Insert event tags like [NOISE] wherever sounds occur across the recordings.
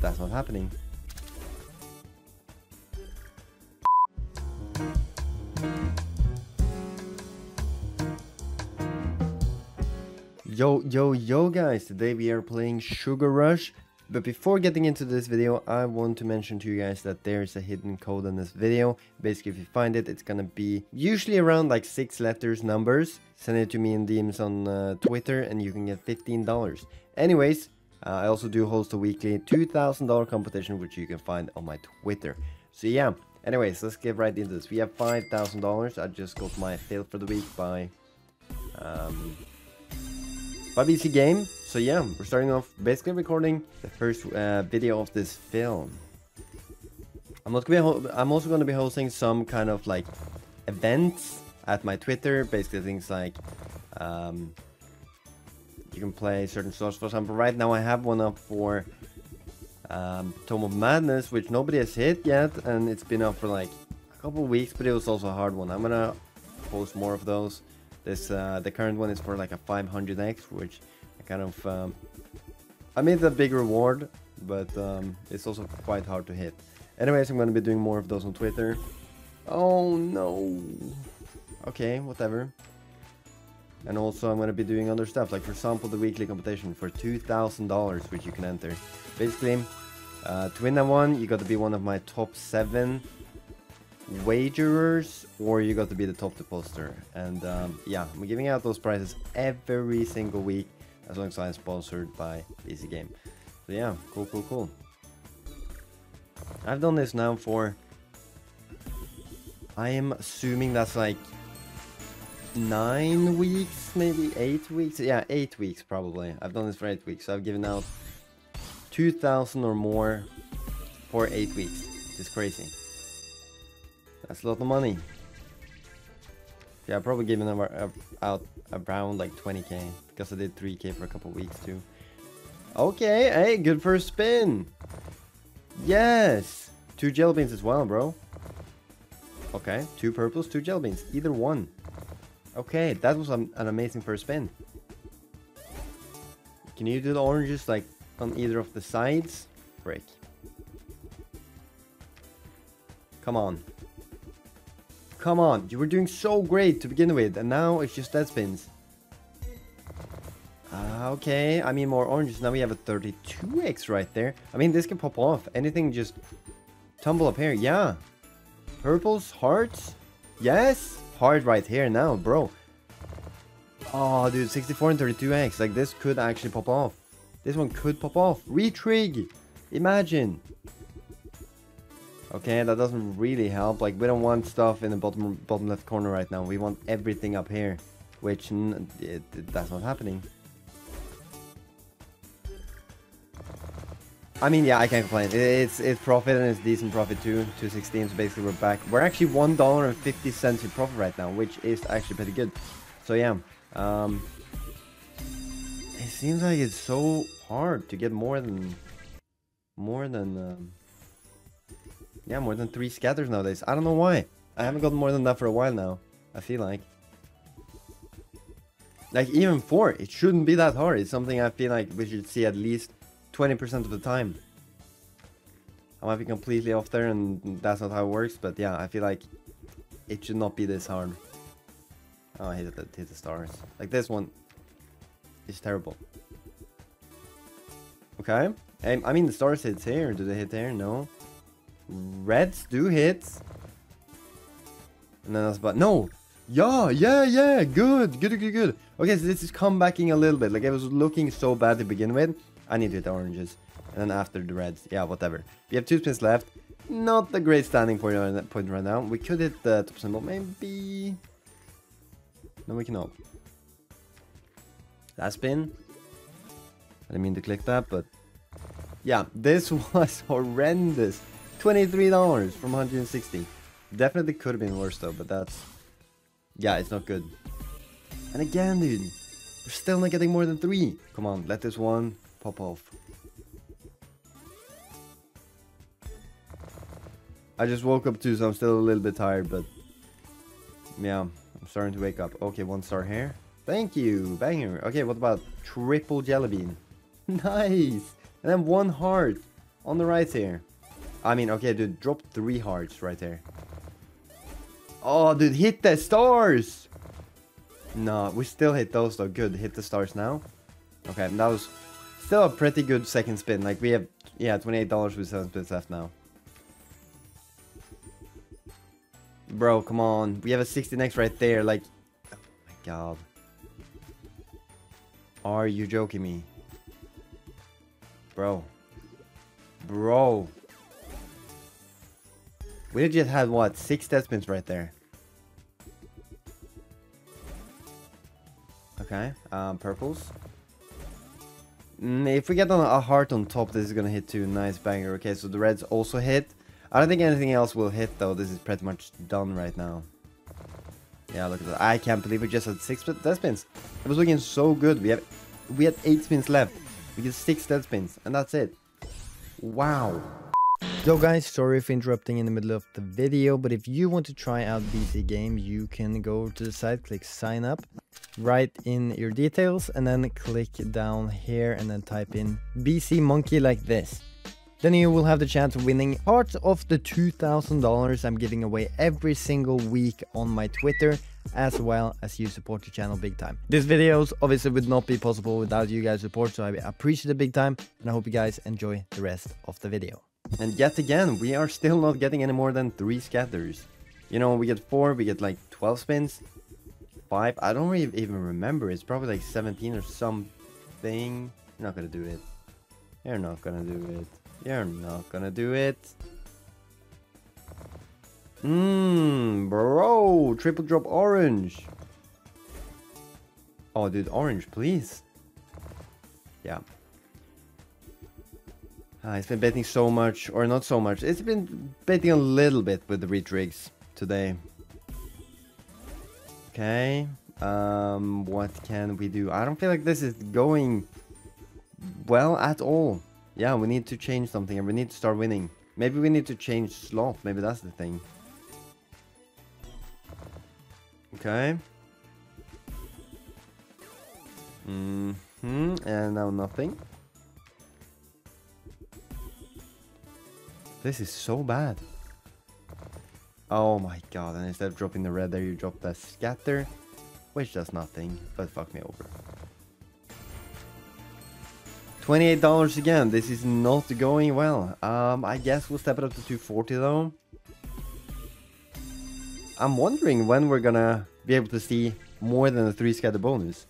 that's not happening. Yo, yo, yo guys, today we are playing Sugar Rush. But before getting into this video, I want to mention to you guys that there's a hidden code in this video. Basically, if you find it, it's gonna be usually around like six letters numbers. Send it to me in DMs on uh, Twitter and you can get $15. Anyways, uh, I also do host a weekly $2,000 competition, which you can find on my Twitter. So yeah, anyways, let's get right into this. We have $5,000. I just got my fail for the week by... Um, by BC Game. So yeah, we're starting off basically recording the first uh, video of this film. I'm not gonna be I'm also gonna be hosting some kind of like events at my Twitter. Basically things like um, you can play certain stores. For example, right now I have one up for um, Tome of Madness, which nobody has hit yet, and it's been up for like a couple weeks, but it was also a hard one. I'm gonna post more of those. This uh, the current one is for like a 500x, which I kind of um, I made a big reward, but um, it's also quite hard to hit. Anyways, I'm gonna be doing more of those on Twitter. Oh no. Okay, whatever. And also I'm gonna be doing other stuff, like for example the weekly competition for $2,000, which you can enter. Basically, uh, to win that one, you got to be one of my top seven wagerers or you got to be the top depositor. And um, yeah i'm giving out those prizes every single week as long as i'm sponsored by BC Game. So yeah cool cool cool. I've done this now for i am assuming that's like nine weeks maybe eight weeks yeah eight weeks probably i've done this for eight weeks so i've given out 2000 or more for eight weeks it's crazy that's a lot of money. Yeah, I've probably given uh, out around like 20k because I did 3k for a couple weeks too. Okay, hey, good first spin. Yes, two gel beans as well, bro. Okay, two purples, two gel beans, either one. Okay, that was an, an amazing first spin. Can you do the oranges like on either of the sides? Break. Come on. Come on, you were doing so great to begin with, and now it's just dead spins. Uh, okay, I mean more oranges. Now we have a 32x right there. I mean, this can pop off. Anything just tumble up here. Yeah. Purples, hearts. Yes. Heart right here now, bro. Oh, dude, 64 and 32x. Like, this could actually pop off. This one could pop off. Retrig. Imagine. Okay, that doesn't really help. Like, we don't want stuff in the bottom bottom left corner right now. We want everything up here, which it, that's not happening. I mean, yeah, I can't complain. It's it's profit and it's decent profit too. 216, so basically we're back. We're actually one dollar and fifty cents in profit right now, which is actually pretty good. So yeah, um, it seems like it's so hard to get more than more than. Um, yeah, more than three scatters nowadays. I don't know why. I haven't gotten more than that for a while now. I feel like. Like, even four, it shouldn't be that hard. It's something I feel like we should see at least 20% of the time. I might be completely off there and that's not how it works, but yeah, I feel like it should not be this hard. Oh, I hit the, hit the stars. Like this one is terrible. Okay. Um, I mean, the stars hits here. Do they hit there? No. Reds do hit. And then that's about... No! Yeah, yeah, yeah! Good, good, good, good. Okay, so this is comebacking a little bit. Like, it was looking so bad to begin with. I need to hit the oranges. And then after the reds. Yeah, whatever. We have two spins left. Not a great standing point right now. We could hit the top symbol, maybe... No, we cannot. Last spin. I didn't mean to click that, but... Yeah, this [LAUGHS] was horrendous. $23 from 160. Definitely could have been worse though, but that's... Yeah, it's not good. And again, dude. We're still not getting more than three. Come on, let this one pop off. I just woke up too, so I'm still a little bit tired, but... Yeah, I'm starting to wake up. Okay, one star here. Thank you, banger. Okay, what about triple jelly bean? [LAUGHS] nice! And then one heart on the right here. I mean, okay, dude, drop three hearts right there. Oh, dude, hit the stars! No, we still hit those though. Good, hit the stars now. Okay, and that was still a pretty good second spin. Like, we have, yeah, $28 with 7 spins left now. Bro, come on. We have a 16x right there. Like, oh my god. Are you joking me? Bro. Bro. We just had, what, six death spins right there. Okay, um, purples. Mm, if we get on a heart on top, this is gonna hit too. Nice banger. Okay, so the reds also hit. I don't think anything else will hit though. This is pretty much done right now. Yeah, look at that. I can't believe we just had six death spins. It was looking so good. We have we had eight spins left. We get six death spins, and that's it. Wow. So guys, sorry for interrupting in the middle of the video, but if you want to try out BC Game, you can go to the site, click sign up, write in your details, and then click down here and then type in BC Monkey like this. Then you will have the chance of winning part of the $2,000 I'm giving away every single week on my Twitter, as well as you support the channel big time. This videos obviously would not be possible without you guys' support, so I appreciate it big time, and I hope you guys enjoy the rest of the video. And yet again, we are still not getting any more than 3 scatters. You know, we get 4, we get like 12 spins, 5, I don't really even remember, it's probably like 17 or something. You're not gonna do it. You're not gonna do it. You're not gonna do it. Mmm, bro, triple drop orange. Oh, dude, orange, please. Yeah. Uh, it's been betting so much, or not so much. It's been betting a little bit with the retrigs today. Okay. Um, what can we do? I don't feel like this is going well at all. Yeah, we need to change something and we need to start winning. Maybe we need to change slot. Maybe that's the thing. Okay. Mm hmm And now nothing. This is so bad. Oh my god, and instead of dropping the red there, you drop the scatter, which does nothing, but fuck me over. $28 again. This is not going well. Um, I guess we'll step it up to 240 though. I'm wondering when we're gonna be able to see more than a 3 scatter bonus.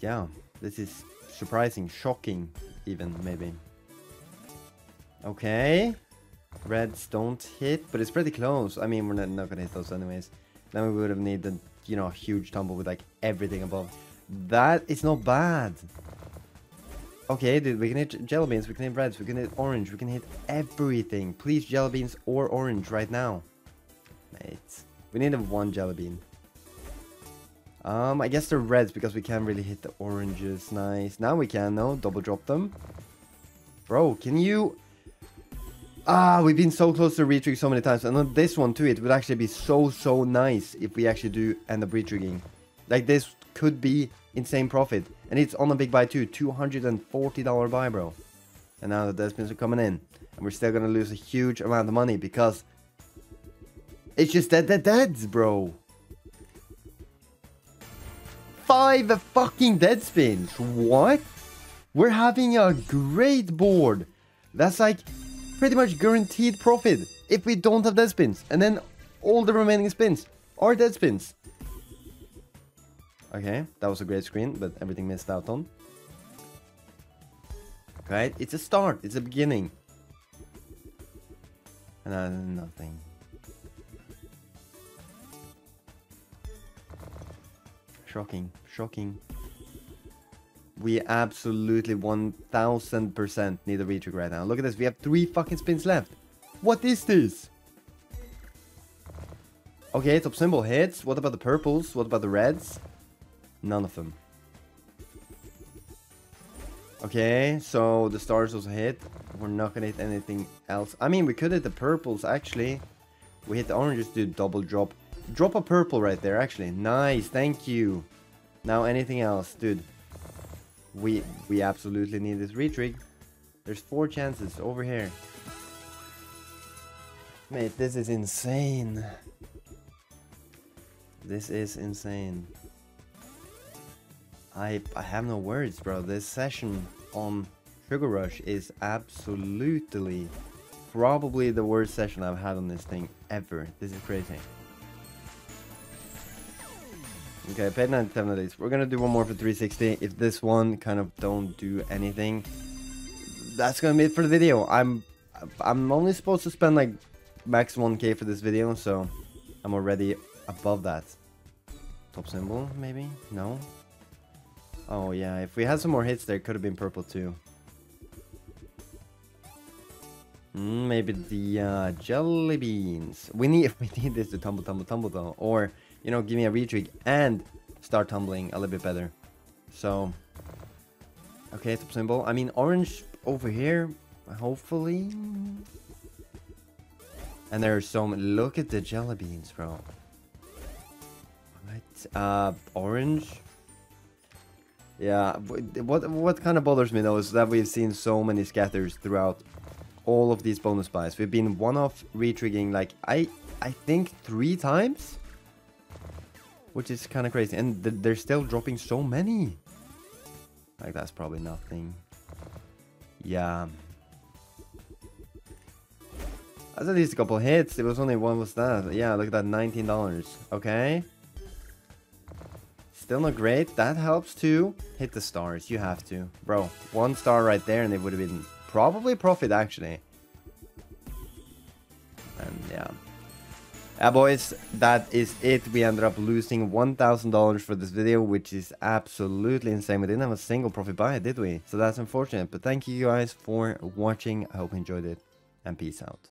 Yeah, this is surprising, shocking even, maybe. Okay. Reds don't hit, but it's pretty close. I mean, we're not, not gonna hit those anyways. Then we would have needed, you know, a huge tumble with like everything above. That is not bad. Okay, dude, we can hit jelly beans, we can hit reds, we can hit orange, we can hit everything. Please, jelly beans or orange right now. Mate, we need a one jelly bean. Um, I guess the reds because we can't really hit the oranges. Nice. Now we can, no? Double drop them. Bro, can you... Ah, we've been so close to retrig so many times. And on this one too, it would actually be so, so nice if we actually do end up retrigging. Like this could be insane profit. And it's on a big buy too, $240 buy, bro. And now the death spins are coming in. And we're still gonna lose a huge amount of money because it's just dead dead deads, bro. Five fucking dead spins. What? We're having a great board. That's like pretty much guaranteed profit if we don't have dead spins. And then all the remaining spins are dead spins. Okay, that was a great screen, but everything missed out on. Right, it's a start, it's a beginning. And nothing. Shocking, shocking. We absolutely 1000% need a retrig right now. Look at this, we have three fucking spins left. What is this? Okay, top symbol hits. What about the purples? What about the reds? None of them. Okay, so the stars also hit. We're not gonna hit anything else. I mean, we could hit the purples, actually. We hit the oranges, do double drop. Drop a purple right there, actually. Nice, thank you. Now, anything else? Dude, we we absolutely need this retrig. There's four chances over here. Mate, this is insane. This is insane. I I have no words, bro. This session on Sugar Rush is absolutely probably the worst session I've had on this thing ever. This is crazy. Okay, paid 97 of these. We're gonna do one more for 360. If this one kind of don't do anything, that's gonna be it for the video. I'm I'm only supposed to spend like max 1k for this video, so I'm already above that. Top symbol, maybe? No? Oh yeah, if we had some more hits there, could have been purple too. Mm, maybe the uh, jelly beans. We need [LAUGHS] we need this to tumble, tumble, tumble though, or you know, give me a retrig and start tumbling a little bit better. So, okay, top symbol. I mean, orange over here, hopefully. And there's so many. Look at the jelly beans, bro. Right, uh, orange. Yeah, what what kind of bothers me though is that we've seen so many scatters throughout all of these bonus buys. We've been one off retriggering like I I think three times which is kind of crazy. And th they're still dropping so many. Like, that's probably nothing. Yeah. That's at least a couple hits. It was only one was that. Yeah, look at that, $19. Okay. Still not great. That helps too. Hit the stars. You have to. Bro, one star right there and it would have been probably profit actually. And yeah. Yeah, boys, that is it. We ended up losing $1,000 for this video, which is absolutely insane. We didn't have a single profit buy, did we? So that's unfortunate. But thank you guys for watching. I hope you enjoyed it, and peace out.